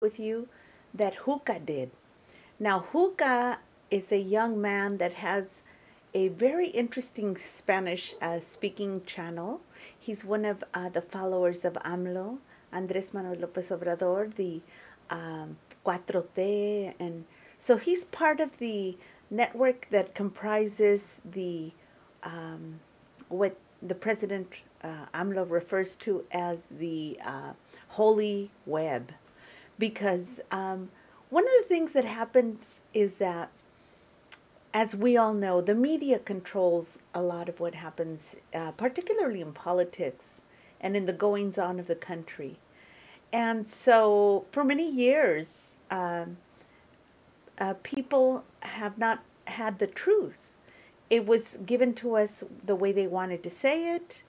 with you that Juca did. Now, Juca is a young man that has a very interesting Spanish uh, speaking channel. He's one of uh, the followers of AMLO, Andres Manuel Lopez Obrador, the um, Cuatro T, and so he's part of the network that comprises the um, what the president uh, AMLO refers to as the uh, holy web, because um, one of the things that happens is that, as we all know, the media controls a lot of what happens, uh, particularly in politics and in the goings on of the country. And so, for many years, um, uh, people have not had the truth. It was given to us the way they wanted to say it,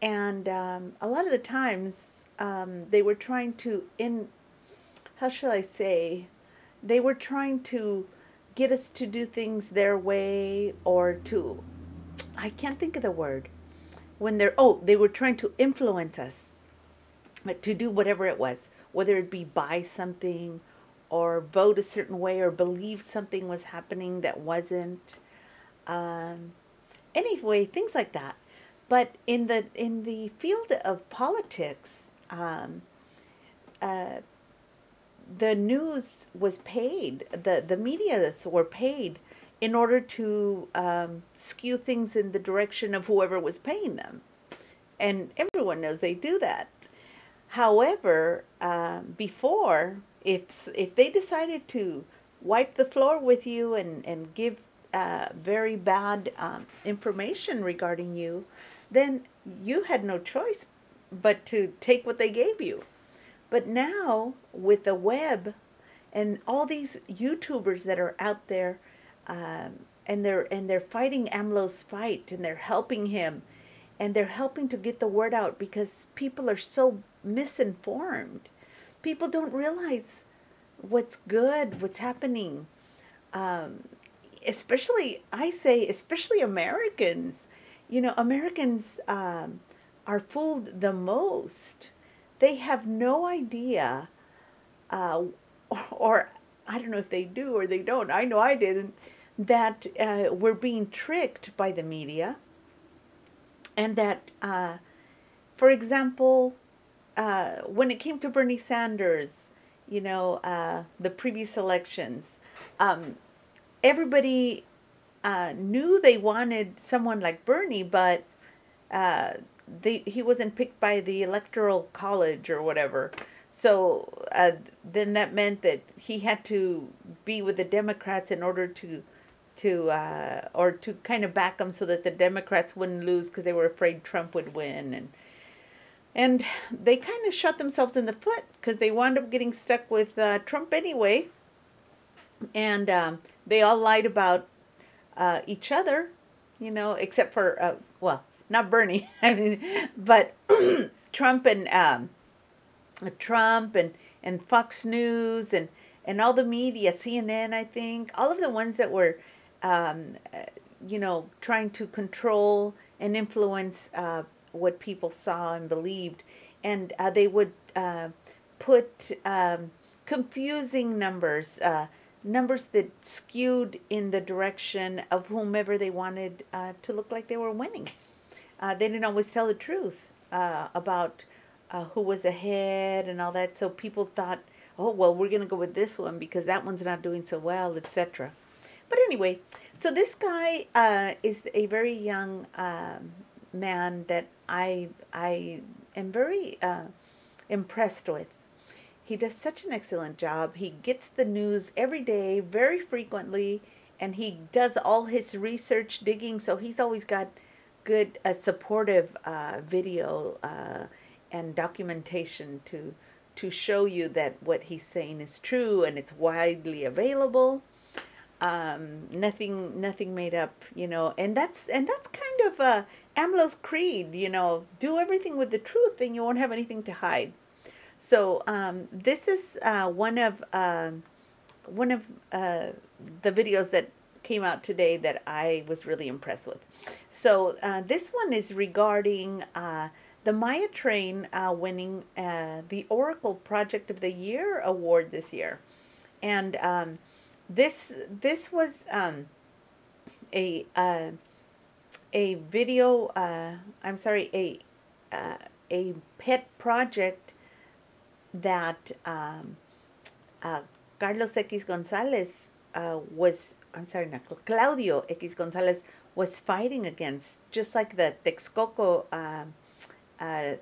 and um, a lot of the times um, they were trying to in how shall I say they were trying to get us to do things their way or to I can't think of the word. When they're oh they were trying to influence us but to do whatever it was whether it be buy something or vote a certain way or believe something was happening that wasn't um, anyway things like that. But in the in the field of politics um, uh, the news was paid, the, the media were paid in order to um, skew things in the direction of whoever was paying them. And everyone knows they do that. However, um, before, if, if they decided to wipe the floor with you and, and give uh, very bad um, information regarding you, then you had no choice but to take what they gave you. But now with the web and all these YouTubers that are out there, um, and they're and they're fighting AMLO's fight, and they're helping him, and they're helping to get the word out because people are so misinformed. People don't realize what's good, what's happening. Um, especially, I say, especially Americans. You know, Americans um, are fooled the most they have no idea, uh, or, I don't know if they do or they don't. I know I didn't. That uh, we're being tricked by the media, and that, uh, for example, uh, when it came to Bernie Sanders, you know, uh, the previous elections, um, everybody uh, knew they wanted someone like Bernie, but they, he wasn't picked by the electoral college or whatever. So uh, then that meant that he had to be with the Democrats in order to to uh, or to kind of back them so that the Democrats wouldn't lose because they were afraid Trump would win and and they kind of shot themselves in the foot because they wound up getting stuck with uh, Trump anyway and um, they all lied about uh, each other you know except for uh, well not Bernie. I mean, but Trump and um, Trump and and Fox News and and all the media, CNN, I think, all of the ones that were, um, you know, trying to control and influence uh, what people saw and believed, and uh, they would uh, put um, confusing numbers. Uh, numbers that skewed in the direction of whomever they wanted uh, to look like they were winning uh, they didn't always tell the truth uh, about uh, who was ahead and all that. So people thought, oh, well, we're going to go with this one because that one's not doing so well, etc. But anyway, so this guy uh, is a very young um, man that I I am very uh, impressed with. He does such an excellent job. He gets the news every day, very frequently, and he does all his research digging. So he's always got good, a supportive uh, video uh, and documentation to to show you that what he's saying is true and it's widely available. Um, nothing, nothing made up, you know, and that's and that's kind of uh, AMLO's creed, you know, do everything with the truth, and you won't have anything to hide. So um, this is uh, one of um, one of uh, the videos that came out today that I was really impressed with. So uh, this one is regarding uh, the Maya Train uh, winning uh, the Oracle Project of the Year award this year, and um, this this was um, a uh, a video. Uh, I'm sorry, a a pet project that um, Carlos X Gonzalez was. I'm sorry, not Claudio X Gonzalez was fighting against, just like the Texcoco um, uh,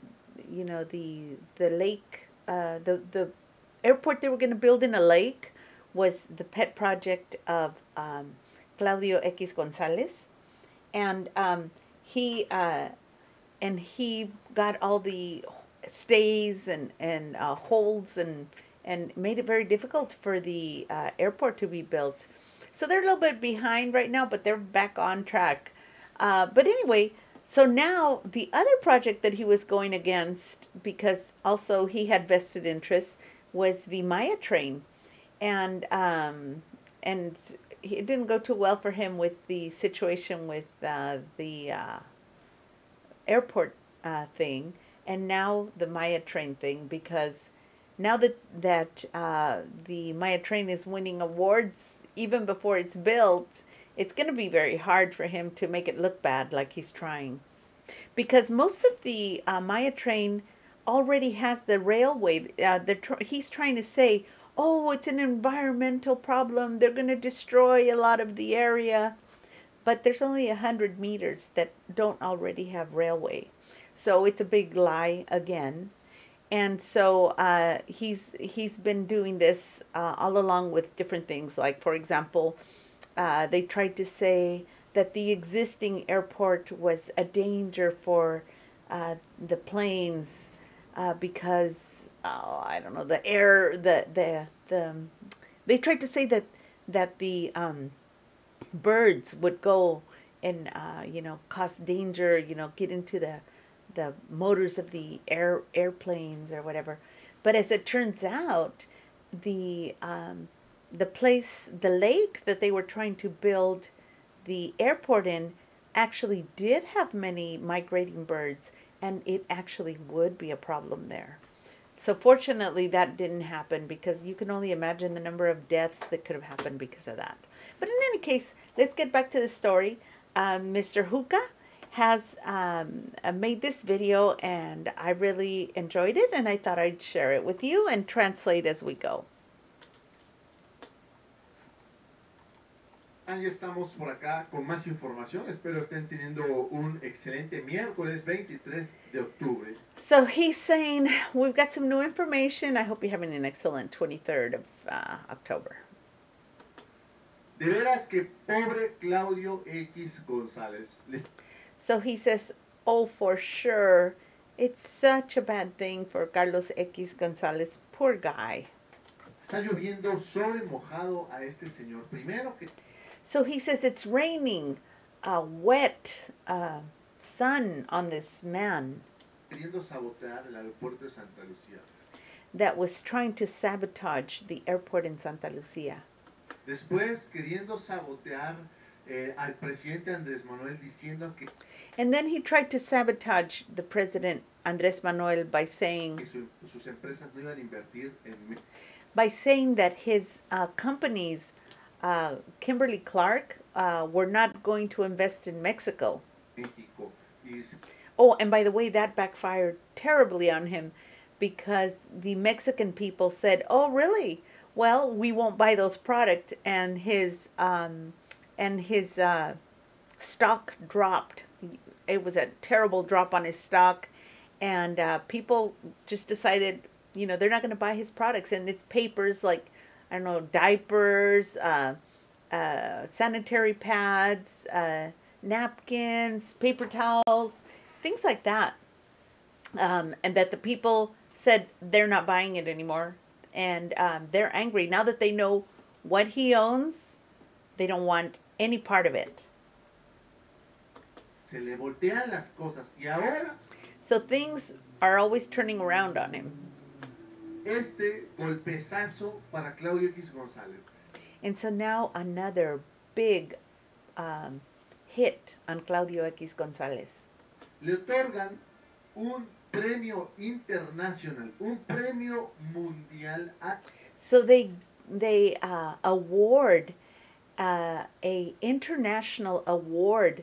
you know, the the lake, uh, the the airport they were going to build in a lake was the pet project of um, Claudio X Gonzalez, and um, he uh, and he got all the stays and and uh, holds and and made it very difficult for the uh, airport to be built. So they're a little bit behind right now, but they're back on track. Uh, but anyway, so now the other project that he was going against, because also he had vested interests, was the Maya train, and um, and it didn't go too well for him with the situation with uh, the uh, airport uh, thing, and now the Maya train thing because now that that uh, the Maya train is winning awards even before it's built, it's going to be very hard for him to make it look bad like he's trying. Because most of the uh, Maya train already has the railway. Uh, tr- he's trying to say, oh, it's an environmental problem. They're going to destroy a lot of the area. But there's only 100 meters that don't already have railway. So it's a big lie again. And so uh, he's he's been doing this uh, all along with different things. Like, for example, uh, they tried to say that the existing airport was a danger for uh, the planes uh, because oh, I don't know the air the the the they tried to say that that the um, birds would go and uh, you know cause danger you know get into the the motors of the air airplanes or whatever but as it turns out the um, the place, the lake that they were trying to build the airport in actually did have many migrating birds and it actually would be a problem there. So fortunately that didn't happen because you can only imagine the number of deaths that could have happened because of that. But in any case, let's get back to the story. Um, Mr. Juca has um, uh, made this video and I really enjoyed it and I thought I'd share it with you and translate as we go. Estamos por acá con más información. Espero estén teniendo un excelente miércoles 23 de octubre. So he's saying, we've got some new information. I hope you're having an excellent 23rd of uh, October. De veras que pobre Claudio X González. So he says, oh, for sure, it's such a bad thing for Carlos X González. Poor guy. Está lloviendo sobre mojado a este señor. Primero que So he says it's raining a wet uh, sun on this man Queriendo sabotear el aeropuerto de Santa Lucía. that was trying to sabotage the airport in Santa Lucia. Después queriendo sabotear eh, al presidente Andrés Manuel diciendo que and then he tried to sabotage the president Andrés Manuel by saying su, no en by saying that his uh, companies uh, Kimberly Clark uh, were not going to invest in Mexico. Mexico oh, and by the way, that backfired terribly on him because the Mexican people said, "Oh, really? Well, we won't buy those products," and his um, and his uh, stock dropped. It was a terrible drop on his stock, and uh, people just decided, you know, they're not going to buy his products, and it's papers like I don't know, diapers, uh, uh, sanitary pads, uh, napkins, paper towels, things like that. Um, and that the people said they're not buying it anymore. And um, they're angry. Now that they know what he owns, they don't want any part of it. Se le voltean las cosas. Y ahora, so things are always turning around on him. este golpezazo para Claudio X González. And so now another big um, hit on Claudio X González. Le otorgan un premio internacional, un premio mundial a So they they uh, award uh, a international award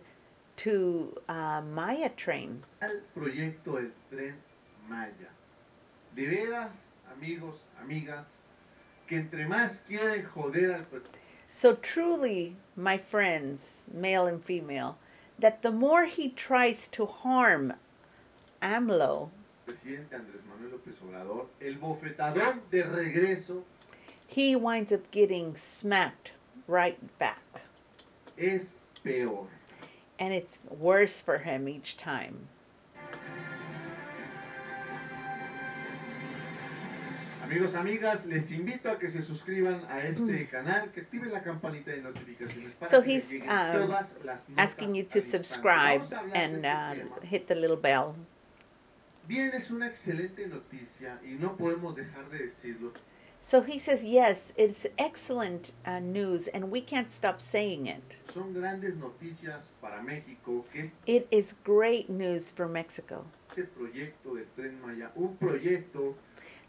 to uh, Maya Train. al proyecto del tren Maya. De veras, amigos, amigas, que entre más quieren joder al So truly, my friends, male and female, that the more he tries to harm AMLO, presidente Andrés Manuel López Obrador, el bofetadón de regreso he winds up getting smacked right back. es peor. And it's worse for him each time. Amigos, amigas, les invito a que se suscriban a este canal, que activen la campanita de notificaciones para So que he's, um, todas las Asking you to subscribe Vamos a hablar de and uh, hit the little bell. Bien, es una excelente noticia y no podemos dejar de decirlo. So he says, yes, it's excellent uh, news, and we can't stop saying it. Son grandes noticias para México que It is great news for Mexico este proyecto del Tren Maya, un proyecto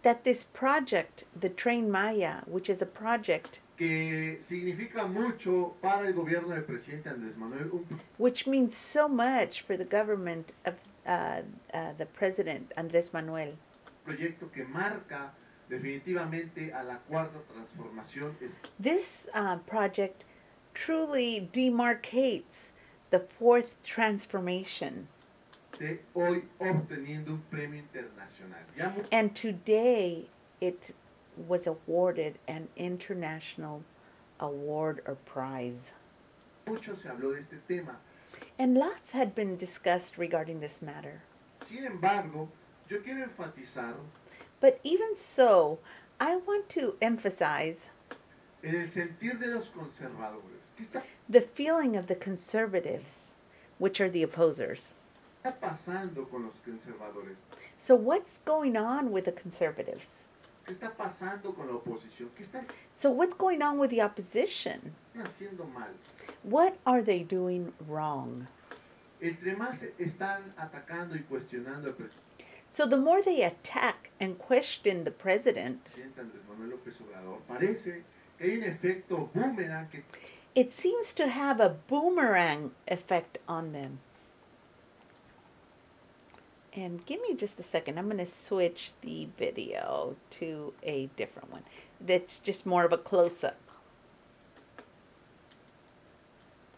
that this project, the Train Maya, which is a project que significa mucho para el gobierno del presidente Andrés Manuel, un which means so much for the government of uh, uh, the president, Andres Manuel. proyecto que marca definitivamente a la cuarta transformación This uh, project truly demarcates the fourth transformation. esté hoy obteniendo un premio internacional. Ya And today it was awarded an international award or prize. mucho se habló de este tema. And lots had been discussed regarding this matter. Sin embargo, yo quiero enfatizar But even so, I want to emphasize el sentir de los conservadores. ¿Qué está the feeling of the conservatives, which are the opposers. pasando con los conservadores? So, what's going on with the conservatives? ¿Qué está pasando con la oposición? ¿Qué están So, what's going on with the opposition? haciendo mal? What are they doing wrong? Entre más están atacando y cuestionando al presidente So, the more they attack and question the president, it seems to have a boomerang effect on them. And give me just a second. I'm going to switch the video to a different one that's just more of a close up.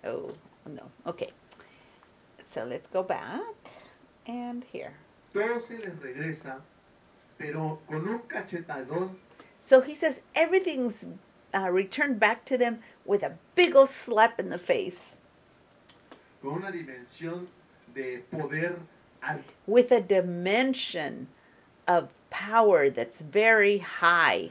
Oh, no. Okay. So let's go back. And here. Todo se les regresa, pero con un cachetadón. So he says everything's uh, returned back to them with a big old slap in the face, con una dimensión de poder with a dimension of power that's very high.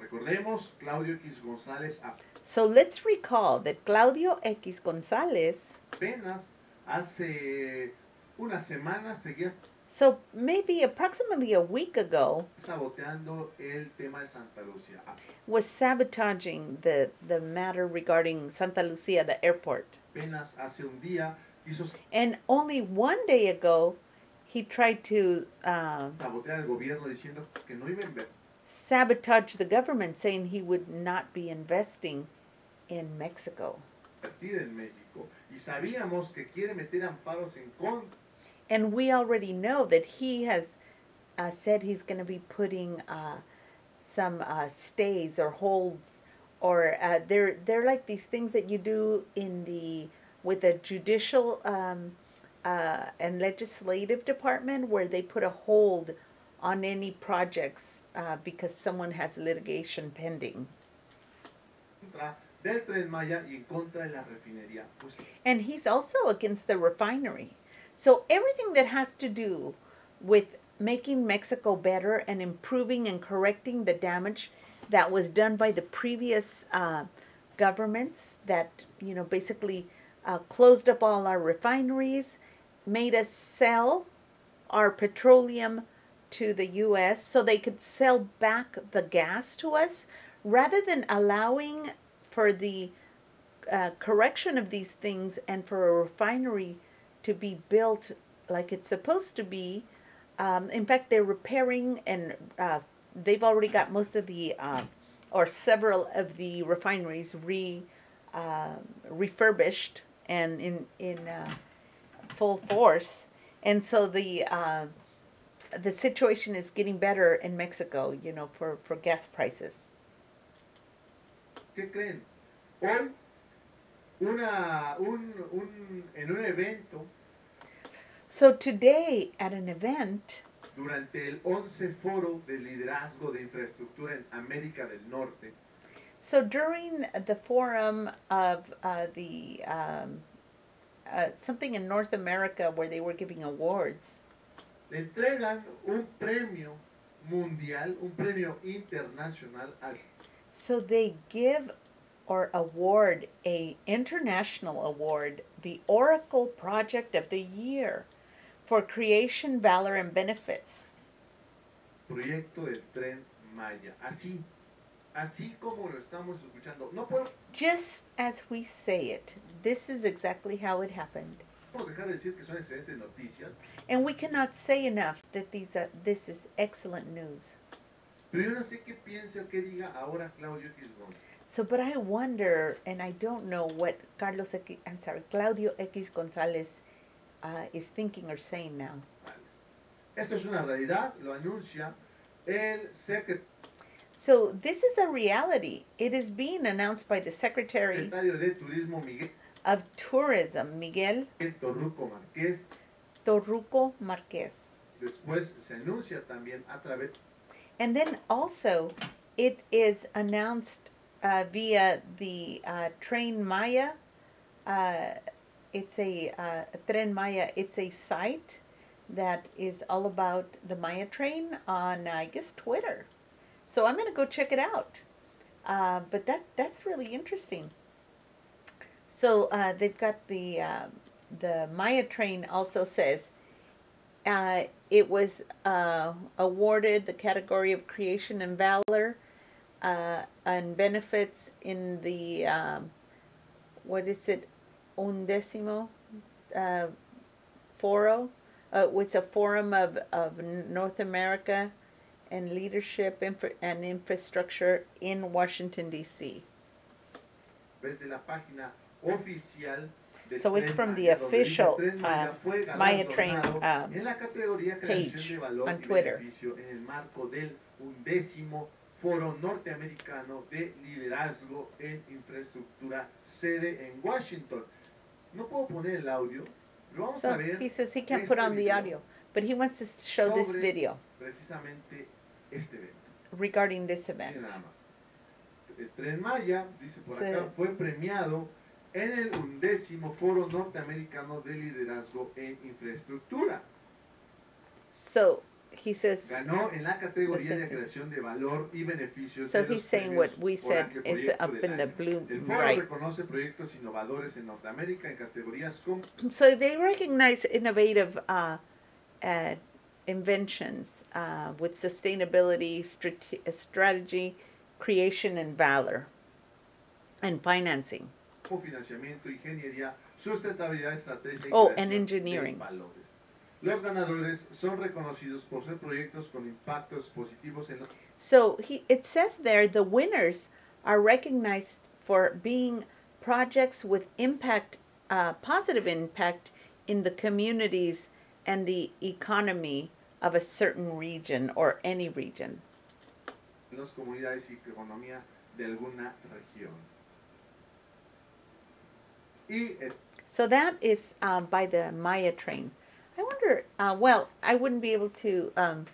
Recordemos, Claudio X González So let's recall that Claudio X Gonzalez, apenas hace una semana seguía so maybe approximately a week ago, saboteando el tema de Santa Lucía. was sabotaging the, the matter regarding Santa Lucia, the airport. Apenas hace un día quiso And only one day ago, he tried to uh, sabotear al gobierno diciendo que no iba a invertir sabotage the government, saying he would not be investing in Mexico. en México. Y sabíamos que quiere meter amparos en contra And we already know that he has uh, said he's going to be putting uh, some uh, stays or holds, or uh, they're they're like these things that you do in the with the judicial um, uh, and legislative department, where they put a hold on any projects uh, because someone has litigation pending. contra del Tren Maya y en contra de la refinería. Pues And he's also against the refinery. So everything that has to do with making Mexico better and improving and correcting the damage that was done by the previous uh, governments that, you know, basically uh, closed up all our refineries, made us sell our petroleum to the U.S. so they could sell back the gas to us rather than allowing for the uh, correction of these things and for a refinery to be built like it's supposed to be. Um, in fact, they're repairing and uh, they've already got most of the uh, or several of the refineries re uh, refurbished and in in uh, full force, and so the uh, the situation is getting better in Mexico. You know, for for gas prices. Una, un, un, en un evento, So today at an event, durante el 11 Foro de Liderazgo de Infraestructura en América del Norte, so during the forum of uh, the um, uh, something in North America where they were giving awards, le entregan un premio mundial, un premio internacional al so they give or award a international award, the Oracle Project of the Year for creation, valor, and benefits. proyecto del Tren Maya. Así, así como lo estamos escuchando. No podemos Just as we say it, this is exactly how it happened. dejar de decir que son excelentes noticias, And we cannot say enough that these are, this is excellent news. pero yo no sé qué piense o qué diga ahora Claudio X González. So, but I wonder, and I don't know what Carlos, X, I'm sorry, Claudio X González uh, is thinking or saying now. Esto es una realidad, lo anuncia el secretario So, this is a reality. It is being announced by the Secretary Turismo Miguel of Tourism, Miguel Torruco Márquez. Torruco Marquez. Después se anuncia también a través And then also, it is announced uh, via the uh, Train Maya. Uh, it's a uh, Tren Maya. It's a site that is all about the Maya train on, I guess, Twitter. So I'm gonna go check it out. Uh, but that that's really interesting. So they've got the uh, the Maya train also says uh, it was uh, awarded the category of creation and valor uh, and benefits in the um, what is it undecimo uh, foro uh, it's a forum of, of North America and leadership infra- and infrastructure in Washington D.C. desde la página oficial de So it's from the Maya, donde dice, official, Maya uh, Maya Train, um, en la categoría page on Twitter. Foro Norteamericano de Liderazgo en Infraestructura, sede en Washington. No puedo poner el audio, pero vamos So a ver he says he can't este put on the audio, but he wants to show this video precisamente este evento. regarding this event. nada más. El Tren Maya, dice por Sí. acá, fue premiado en el undécimo Foro Norteamericano de Liderazgo en Infraestructura. So he says, Ganó en la categoría de creación de valor y beneficios so de he's saying what we said is up in the blue, El foro right. reconoce proyectos innovadores en Norteamérica en categorías como So they recognize innovative uh, uh, inventions uh, with sustainability, strate- strategy, creation, and valor, and financing. financiamiento, ingeniería, sustentabilidad, estrategia y Oh, and engineering. de valores. Los ganadores son reconocidos por ser proyectos con impactos positivos en la So he, it says there the winners are recognized for being projects with impact, uh, positive impact in the communities and the economy of a certain region or any region. las comunidades y economía de alguna región. Y eh, So that is um, by the Maya train. I wonder. Uh, well, I wouldn't be able to um,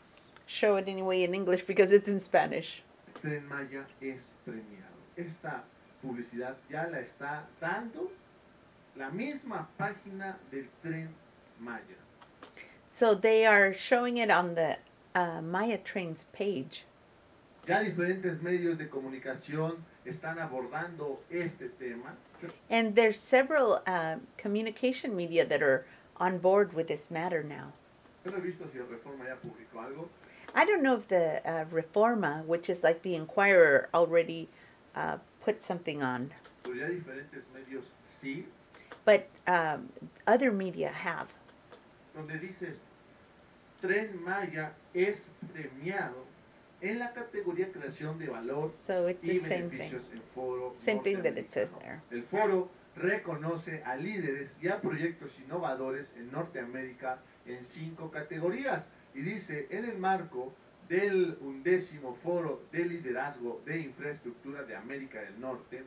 show it anyway in English because it's in Spanish. Tren Maya es premiado. Esta publicidad ya la está dando la misma página del Tren Maya. So they are showing it on the uh, Maya train's page. Ya diferentes medios de comunicación están abordando este tema. And there's several uh, communication media that are on board with this matter now. yo no he visto si el Reforma ya publicó algo. I don't know if the uh, Reforma, which is like the Inquirer, already uh, put something on, Pero ya diferentes medios sí. but um, other media have. donde. Tren Maya es premiado en la categoría creación de valor So it's y the same thing. beneficios en foro Same thing that it says there. El foro reconoce a líderes y a proyectos innovadores en Norteamérica en cinco categorías y dice en el marco del undécimo foro de liderazgo de infraestructura de América del Norte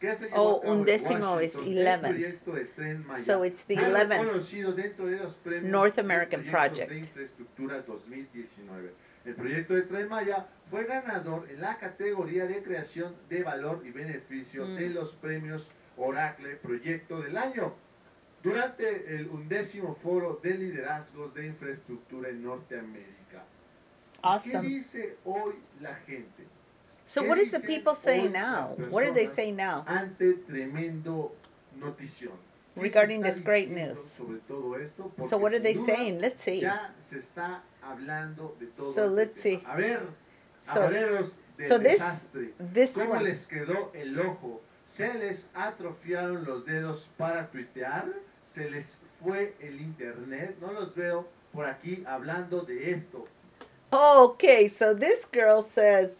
que se llevó Oh, a undécimo 11. el proyecto de Tren Maya So it's the fue 11th reconocido dentro de los premios North American project. de infraestructura 2019. El proyecto de Tren Maya fue ganador en la categoría de creación de valor y beneficio Mm. de los premios Oracle Proyecto del Año durante el undécimo foro de liderazgos de infraestructura en Norteamérica. ¿Qué Awesome. dice hoy la gente So ¿Qué what does the dicen people say hoy now? las What do they personas say now? ante tremendo notición? ¿Qué se Regarding está this great diciendo news. Sobre todo esto, porque So what are sin they duda saying? Let's see. Ya se está hablando de todo So este let's tema. see. A ver, So- amareros del so this- desastre, This ¿cómo one. ¿Se les atrofiaron los dedos para tuitear? ¿Se les fue el internet? No los veo por aquí hablando de esto. Okay, so this girl says,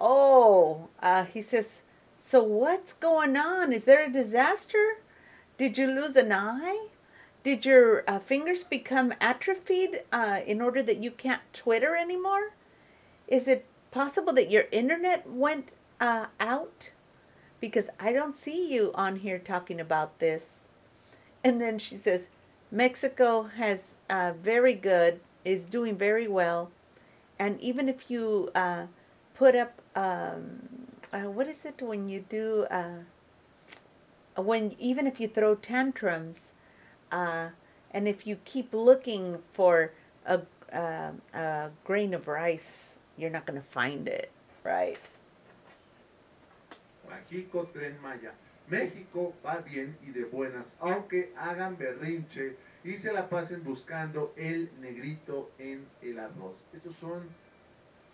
"Oh, uh, he says, so what's going on? Is there a disaster? Did you lose an eye? Did your uh, fingers become atrophied uh, in order that you can't Twitter anymore? Is it possible that your internet went uh, out? Because I don't see you on here talking about this." And then she says, "Mexico has uh, very good, is doing very well." and even if you uh, put up um, uh, what is it when you do uh, when even if you throw tantrums uh, and if you keep looking for a, uh, a grain of rice you're not going to find it right México Tren Maya. México va bien y de buenas, aunque hagan berrinche y se la pasen buscando el negrito en el arroz. Estos son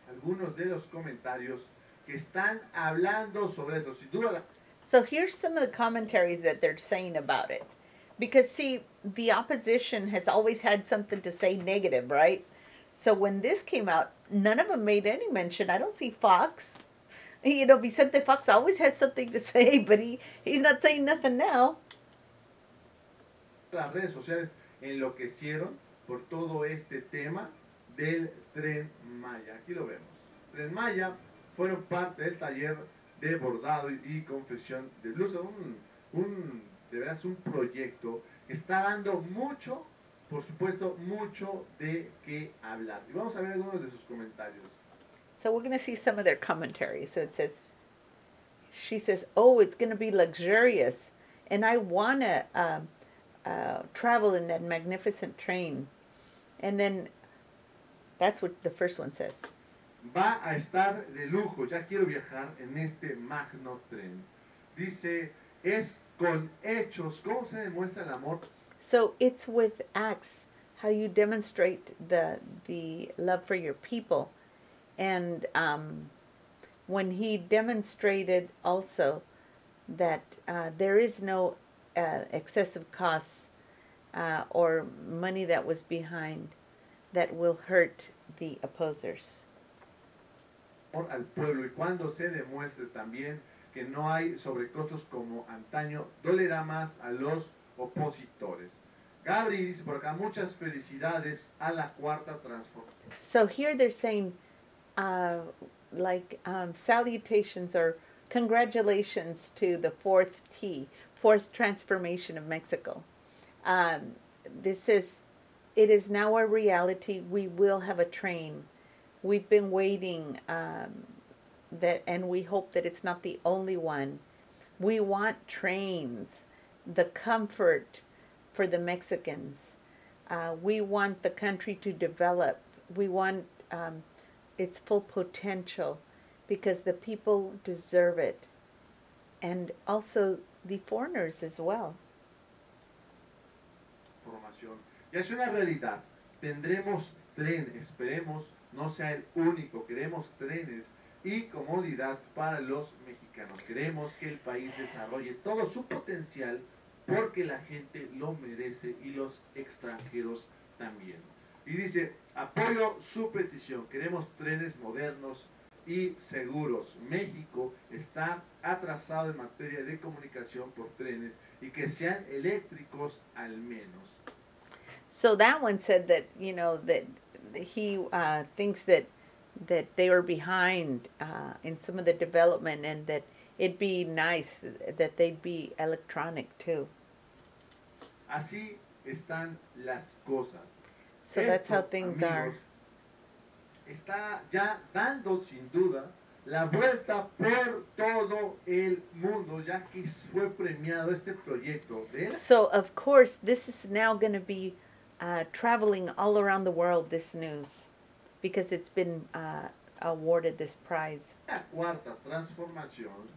algunos de los comentarios que están hablando sobre eso. Sin duda, so here's some of the commentaries that they're saying about it because see the opposition has always had something to say negative right so when this came out none of them made any mention i don't see fox you know vicente fox always has something to say but he he's not saying nothing now las redes sociales enloquecieron por todo este tema del Tren Maya. Aquí lo vemos. Tren Maya fueron parte del taller de bordado y, y confección de blusa. Un, un, de veras un proyecto que está dando mucho, por supuesto, mucho de qué hablar. Y vamos a ver algunos de sus comentarios. So we're going to see some of their commentaries. So it says she says oh it's going to be luxurious. And i want to um, uh, travel in that magnificent train. And then that's what the first one says. Va a estar de lujo, ya quiero viajar en este magno tren. Dice, es con hechos, ¿cómo se demuestra el amor? So it's with acts how you demonstrate the the love for your people, and um, when he demonstrated also that uh, there is no uh, excessive costs uh, or money that was behind that will hurt the opposers. al pueblo y cuando se demuestre también que no hay sobrecostos como antaño, dolerá más a los opositores. Gabri dice por acá, muchas felicidades a la cuarta transformación. So here they're saying, uh, like um, salutations or congratulations to the fourth T, fourth transformation of Mexico. Um, this is, it is now a reality. We will have a train. We've been waiting um, that, and we hope that it's not the only one. We want trains, the comfort for the Mexicans. Uh, we want the country to develop. We want um, its full potential because the people deserve it. And also the foreigners as well. Formación. Ya es una realidad. Tendremos tren, esperemos no sea el único. Queremos trenes y comodidad para los mexicanos. Queremos que el país desarrolle todo su potencial porque la gente lo merece y los extranjeros también. Y dice, apoyo su petición, queremos trenes modernos y seguros. México está atrasado en materia de comunicación por trenes y que sean eléctricos al menos. So that one said that you know that he uh, thinks that that they were behind uh, in some of the development and that it'd be nice that they'd be electronic too. Así están las cosas. So that's how things amigos, are. Está ya dando sin duda la vuelta por todo el mundo, ya que fue premiado este proyecto de So of course this is now going to be uh, traveling all around the world. This news, because it's been uh, awarded this prize. cuarta transformación,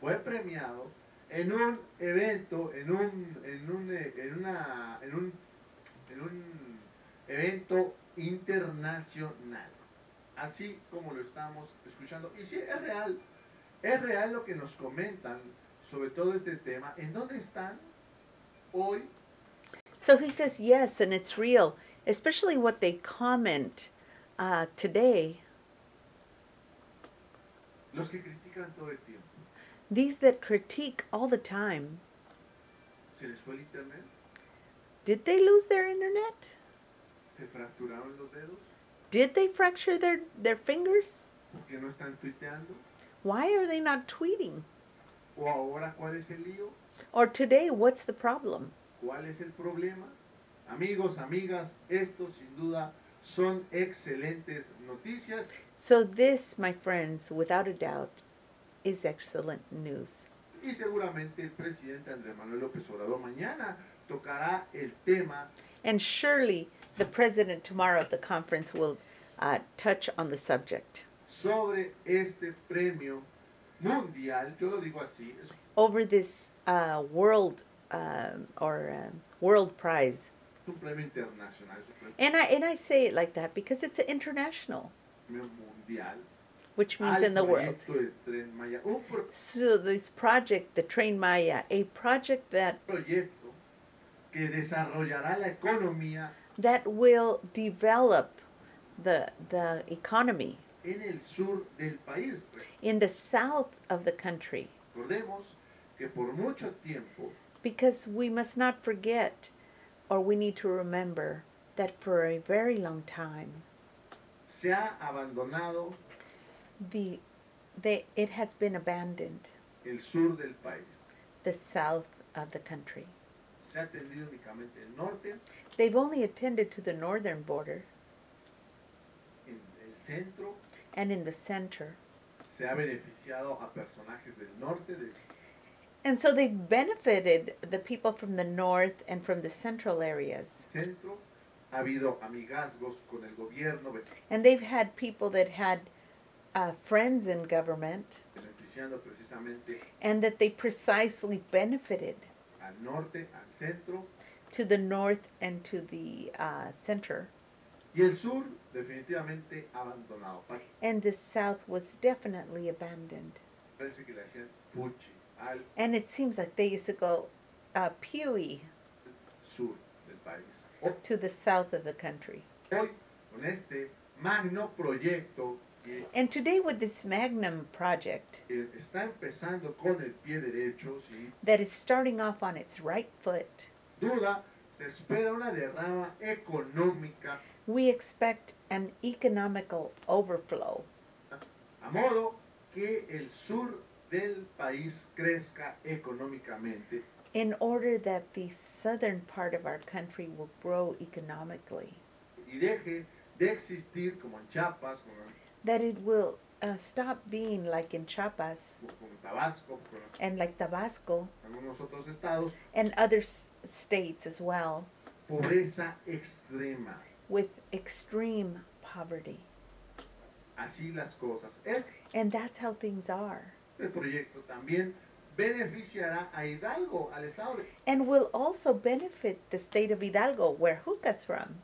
fue premiado en un evento, en un, en un, en una, en un, en un evento internacional. Así como lo estamos escuchando. Y sí, es real. Es real lo que nos comentan sobre todo este tema. ¿En dónde están hoy So he says yes, and it's real, especially what they comment uh, today. los que critican todo el tiempo? These that critique all the time. ¿Se les fue el internet? Did they lose their internet? ¿Se fracturaron los dedos? Did they fracture their, their fingers? ¿Por qué no están tuiteando? Why are they not tweeting? ¿O ahora cuál es el lío? Or today, what's the problem? ¿Cuál es el problema? Amigos, amigas, esto sin duda son excelentes noticias So, this, my friends, without a doubt, is excellent news. y seguramente el presidente Andrés Manuel López Obrador mañana tocará el tema And surely the president tomorrow at the conference will uh, touch on the subject sobre este premio mundial, yo lo digo así, over this uh, world um or um world prize. un premio internacional, And I and I say it like that because it's international, mundial which means in the world. proyecto del Tren Maya, So this project, the Train Maya, a project that proyecto que desarrollará la economía that will develop the the economy en el sur del país. in the south of the country que por mucho tiempo because we must not forget or we need to remember that for a very long time se ha abandonado the they it has been abandoned el sur del país. the south of the country Se ha atendido únicamente el norte, they've only attended to the northern border. En el centro, and in the center. Se ha beneficiado a personajes del norte, del and so they've benefited the people from the north and from the central areas. Centro. Ha habido amigazgos con el gobierno, and they've had people that had uh, friends in government. beneficiando precisamente and that they precisely benefited. al norte, al centro, to the north and to the uh, center y el sur definitivamente abandonado. And the south was definitely abandoned Parece que le hacían puchi al and it seems like they used to go uh, pewy sur del país. To the south of the country Hoy, con este magno proyecto and today with this magnum project está empezando con el pie derecho, sin that is starting off on its right foot duda, se espera una derrama económica. we expect an economical overflow. A modo que el sur del país crezca económicamente. In order that the southern part of our country will grow economically, y deje de existir como en Chiapas, como that it will uh, stop being like in Chiapas en, como en Tabasco, and like Tabasco estados, and other s- states as well pobreza extrema. with extreme poverty. Así las cosas. And that's how things are. proyecto también beneficiará a Hidalgo, al estado de And will also benefit the state of Hidalgo, where Juca's from,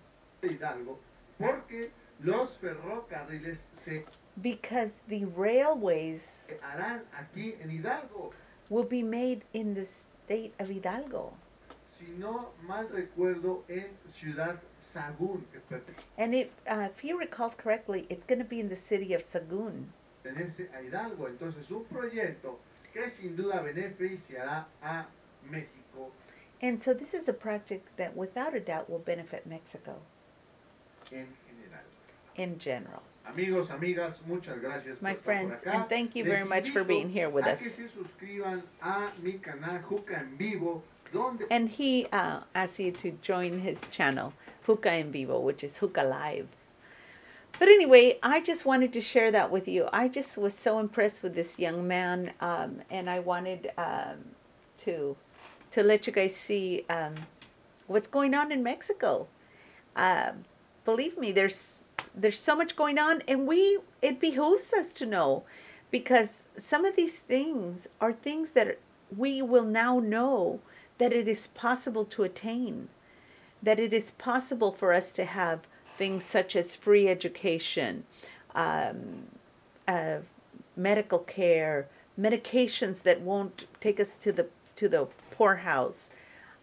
Hidalgo, porque los ferrocarriles se because the railways harán aquí en Hidalgo. will be made in the state of Hidalgo. si no mal recuerdo, en Ciudad Sahagún, And it, uh, if he recalls correctly, it's going to be in the city of Sahagun. a Hidalgo. Entonces, un proyecto que sin duda beneficiará a México And so this is a project that without a doubt will benefit Mexico en. In general. Amigos, amigas, muchas gracias My por estar friends, por acá. and thank you very much for being here with us. que se suscriban a mi canal Juca en Vivo, donde And he uh, asks you to join his channel, Hookah en Vivo, which is Hookah Live. But anyway, I just wanted to share that with you. I just was so impressed with this young man, um, and I wanted um, to to let you guys see um, what's going on in Mexico. Uh, believe me, there's there's so much going on, and we it behooves us to know because some of these things are things that we will now know that it is possible to attain, that it is possible for us to have things such as free education, um, uh, medical care, medications that won't take us to the to the poorhouse,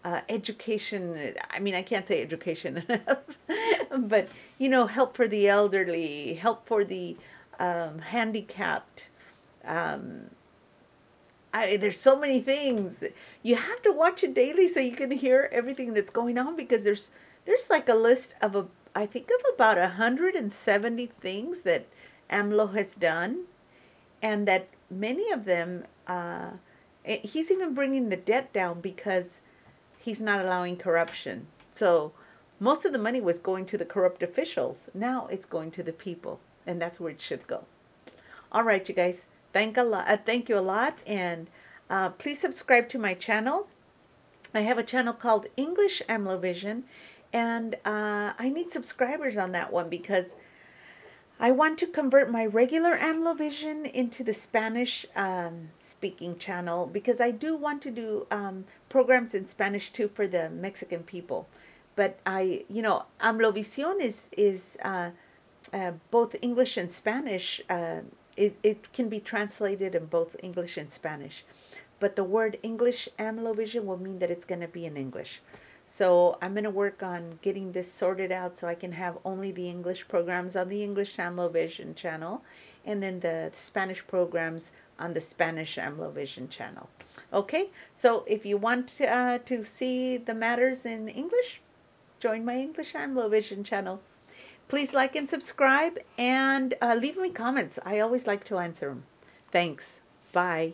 uh, education. I mean, I can't say education enough, but you know, help for the elderly, help for the um, handicapped. Um, I, there's so many things. You have to watch it daily so you can hear everything that's going on because there's there's like a list of a I think of about 170 things that AMLO has done, and that many of them uh, eh, he's even bringing the debt down because he's not allowing corruption. So most of the money was going to the corrupt officials. Now it's going to the people, and that's where it should go. All right, you guys. Thank a lot. Uh, thank you a lot, and uh, please subscribe to my channel. I have a channel called English AMLO-Vision, and uh, I need subscribers on that one because I want to convert my regular AMLO-Vision into the Spanish um, speaking channel because I do want to do um, programs in Spanish too for the Mexican people. But I, you know, AMLO-Vision is is uh, uh, both English and Spanish. Uh, it, it can be translated in both English and Spanish. But the word English AMLO-Vision will mean that it's going to be in English. So I'm going to work on getting this sorted out so I can have only the English programs on the English AMLO-Vision channel and then the Spanish programs on the Spanish AMLO-Vision channel. Okay, so if you want uh, to see the matters in English, join my English AMLO-Vision channel. Please like and subscribe and uh, leave me comments. I always like to answer them. Thanks. Bye.